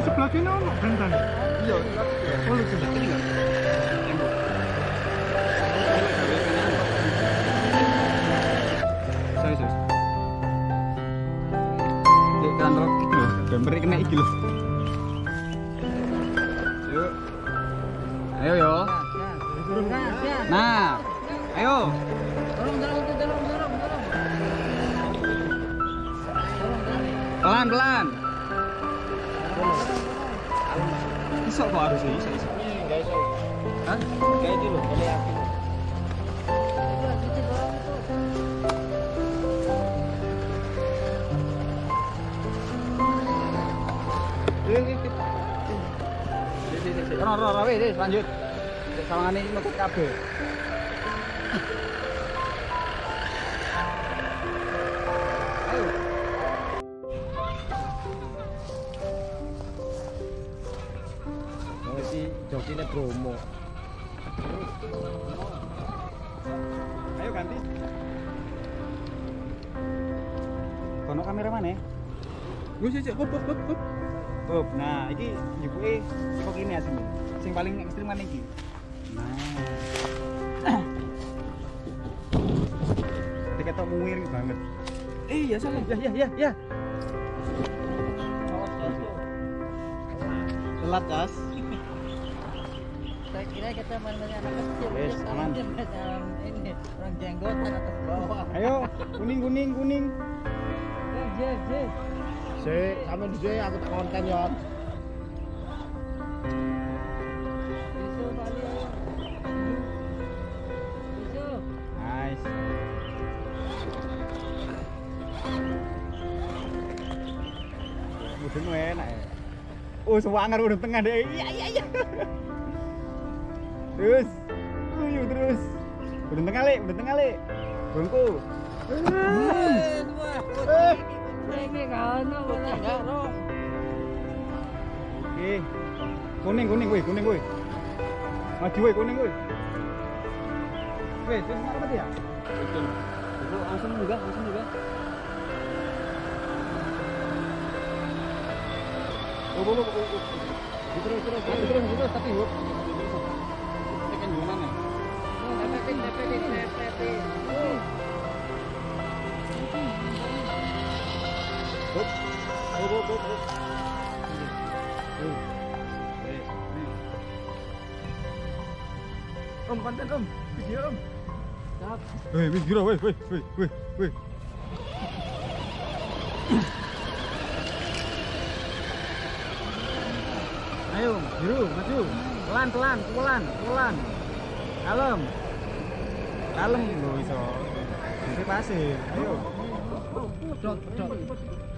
Sebelah sini ono bentan. Iya, Oh, lu sudah. Sorry, sorry. Dek, kan rok iki lho, kena iki. Yuk. Ayo yo. Nah. Ayo. Dorong. Iso kok harus iso, iso. Hah? Kayak loh, boleh yakin. Ora ora lanjut. Sawangane mekut kabeh. Si jokine promo. Ayo ganti. Kono kamera mana? Wis cek hop hop hop hop. Oh, nah, iki njupuke kok ini asem. Sing paling ekstrim kan iki. Nah. Ketok muir banget. Eh, ya salah. Ya, ya, ya, ya. Telat, Jas. Saya kira kita main-main anak kecil. Yes, aman. ini orang jenggotan atas bawah. Ayo, kuning, kuning, kuning. Jeff, Jeff. Si, sampe dije aku tak konten. Isu. Nice. Wae enak ya. Oh, sewangar udah tengah deh. Iya, iya, iya. Terus. Uyu terus. Udah tengah, Le. Udah tengah, Le. Eh, kan dorong. Oke. Kuning, kuning, woi, kuning, woi. Maju, woi, kuning, woi. Weh, itu apa dia? Betul. Itu langsung juga, langsung juga. Oh, oh, oh, oh, oh. Terus terus terus terus terus tapi Om, konten om, video om. Siap. wait. Ayo, biru, maju. Pelan, pelan, pelan, pelan. Kalem. kalem lho iso. Sing pasir. Ayo. Dot dot.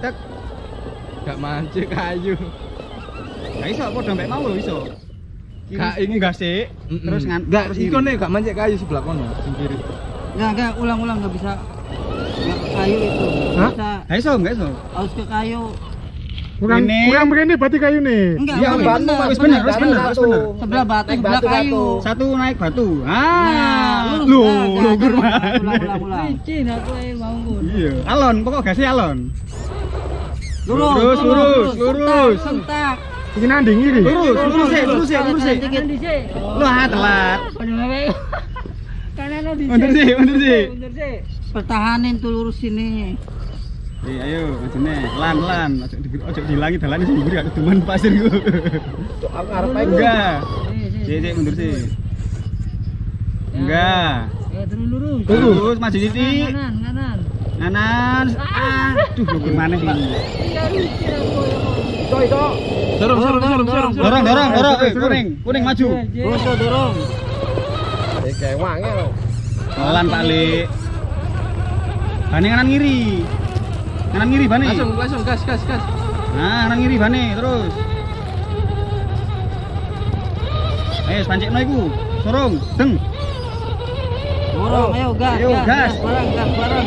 Tak. Gak mancing kayu. Gak iso padha mbek mau iso. Gak ini enggak sih. Terus ngan Gak terus iku nih gak mancing kayu sebelah kono, sing kiri. Enggak, ulang-ulang nggak bisa. Ke kayu itu. Hah? Bisa Gak iso, iso. harus ke kayu. kurang Ini- kurang begini berarti kayu nih Enggak, Iya, bener, batu, bener, wis bener, wis bener. bener, wis bener. Sebelah batu, sebelah batu, kayu. batu. Satu naik batu. Ah. enggak, loh enggak, gurman. Ulang, ulang, ulang. Licin aku yang mau Iya. Alon, pokok gasnya alon. Lurus, Lurus, lurus, lurus. Sentak, sentak. ini nanding ini Lurus, lurus lurus lurus sih. Dikit. dhisik. Lah, telat. Dhisik. Mundur sih, mundur sih. Mundur sih. Pertahanin tuh lurus sini. Eh, ayo, majune. Lan, lan. Ojo di ojo dilangi dalane sing mburi aku demen pasir ku. Aku ngarep ae. Enggak. Sik, sik mundur sih. Ya, Enggak. Ya terus lurus. Terus maju. Kanan, kanan. Kanan. Aduh, gimana sih? Coy, cok. Dorong, dorong, dorong, dorong. Dorong, dorong, dorong. Eh, kuning, kuning maju. Terus dorong. Eh, kayak wangel. Pelan Pak Le. Bane kanan ngiri. Kanan ngiri bane. Langsung, langsung gas, gas, gas. Nah, kanan ngiri bane terus. Eh, pancekno iku. Sorong, deng. Dorong, ayo gas, Ayo, gas. bareng, gas bareng.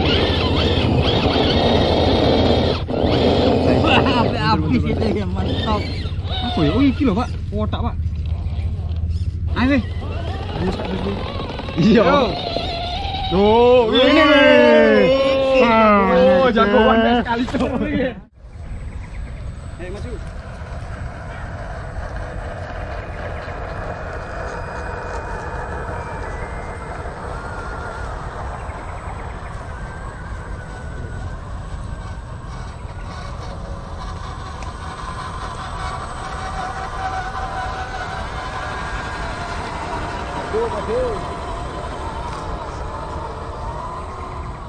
Wah, api-api itu ya mantap. Apa ya? Oh, iki Pak. Kotak, Pak. Ayo. Iya. Tuh, ini. Oh, jagoan sekali, cok.